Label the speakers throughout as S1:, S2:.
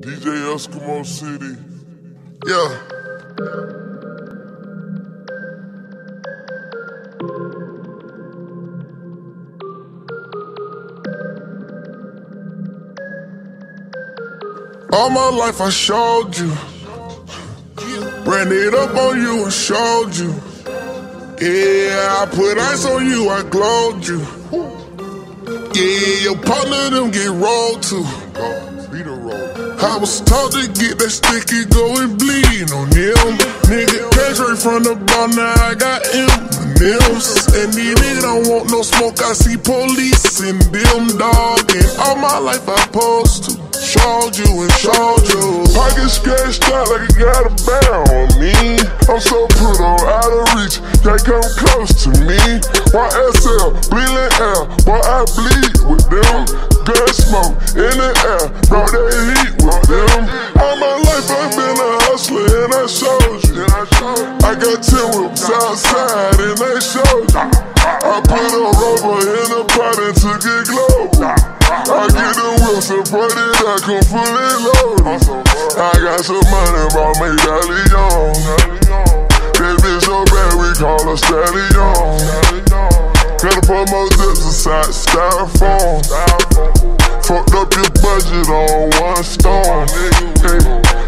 S1: DJ Eskimo City. Yeah. All my life I showed you. Ran it up on you and showed you. Yeah, I put ice on you, I glowed you. Yeah, your partner them get rolled too. I was taught to get that sticky, go and bleed on them. Nigga came straight from the bar, now I got M&M's. And these niggas don't want no smoke, I see police and them dog. And all my life I supposed to. Showed you and showed you. Pocket scratched out like it got a bear on me. I'm so put on out of reach, can't come close to me. YSL, bleeding air, showed you. I got 10 whips outside and they showed you. I put a rubber in a pot and took it global. I get the whips and put it out, come fully loaded. I got some money, bought me Young. That bitch so bad, we call her Stallion. Gotta put more zips inside styrofoam. Fucked up your budget on one stone. Hey,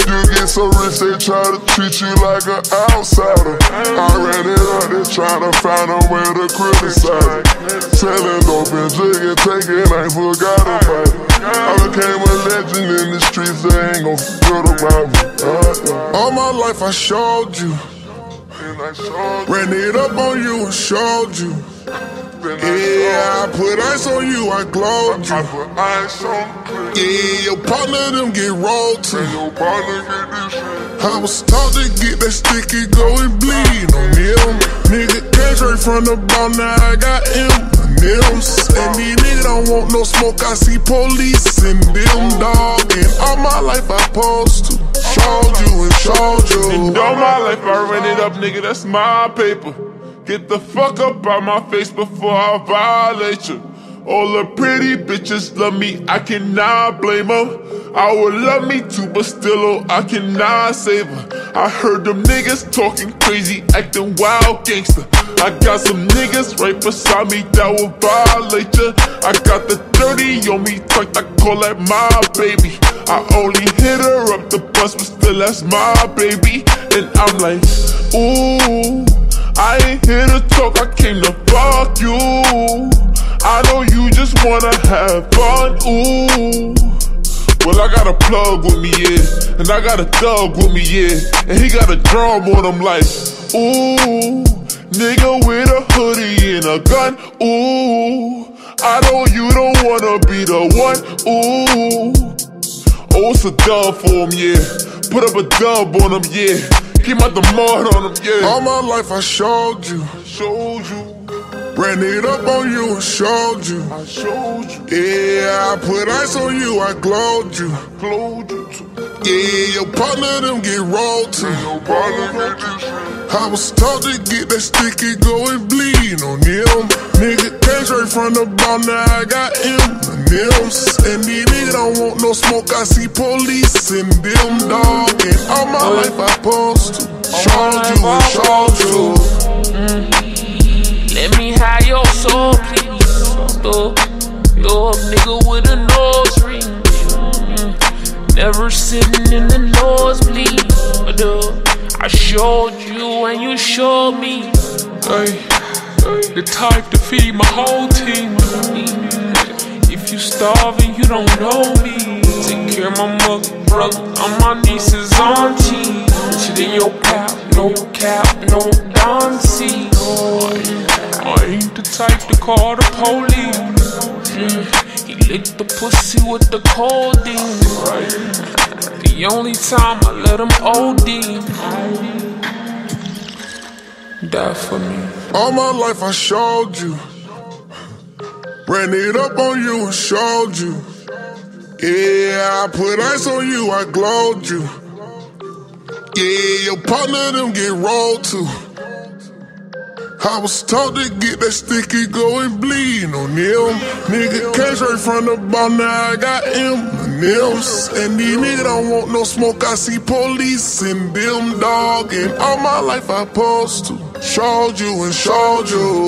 S1: you get so rich, they try to treat you like an outsider. I ran it up, they tryna find a way to criticize it. Selling dope and jigging, taking, ain't forgot about it. I became a legend in the streets, they ain't gon' forget about me. Uh-uh. All my life I showed you. Ran it up on you and showed you. Yeah, I put ice on you, I glowed you. Yeah, your partner them get rolled too. I was taught to get that sticky, go and bleed on them. Nigga came straight from the bar, now I got M&M's. And these niggas don't want no smoke, I see police and them dog. And all my life I supposed to. Showed you and showed you.
S2: And all my life I ran it up, nigga, that's my paper. Get the fuck up out my face before I violate you. All the pretty bitches love me, I cannot blame them. I would love me too, but still, oh, I cannot save her. I heard them niggas talking crazy, acting wild gangster. I got some niggas right beside me that will violate ya. I got the dirty on me, tucked, I call that my baby. I only hit her up the bus, but still that's my baby. And I'm like, ooh. I ain't here to talk, I came to fuck you. I know you just wanna have fun, ooh. Well, I got a plug with me, yeah. And I got a thug with me, yeah. And he got a drum on him, like, ooh. Nigga with a hoodie and a gun, ooh. I know you don't wanna be the one, ooh. Oh, it's a dub for him, yeah. Put up a dub on him, yeah. Keep out the mud on him, yeah.
S1: All my life I showed you.
S2: Showed you,
S1: Ran it up on you and showed you.
S2: I showed you,
S1: Yeah, I put ice on you, I glowed you.
S2: glowed you too.
S1: Yeah, your partner them get rolled too. I was taught to get that sticky, go and bleed on them. Nigga came straight from the bar, now I got M&M's. And these niggas don't want no smoke, I see police and them dog. And all my life I supposed to. Showed you and showed you. Mm-hmm.
S3: Let me have your soul, please. Yo, yo, nigga with a nose ring. Never sitting in the nosebleed. But uh, I showed you and you showed me.
S4: Ay, the type to feed my whole team. If you starving, you don't know me. Take care of my mother, brother, and my nieces, auntie. Shit in your cap, no cap, no Don-C. I ain't the type to call the police.
S3: He licked the pussy with the codeine. The only time I let him OD.
S4: Die for me.
S1: All my life I showed you. Ran it up on you and showed you. Yeah, I put ice on you, I glowed you. Yeah, your partner them get rolled too. I was taught to get that sticky, go and bleed on them. Nigga came straight from the bar, now I got M&M's. And these niggas don't want no smoke, I see police in them, dog. And all my life I supposed to. Showed you and showed you.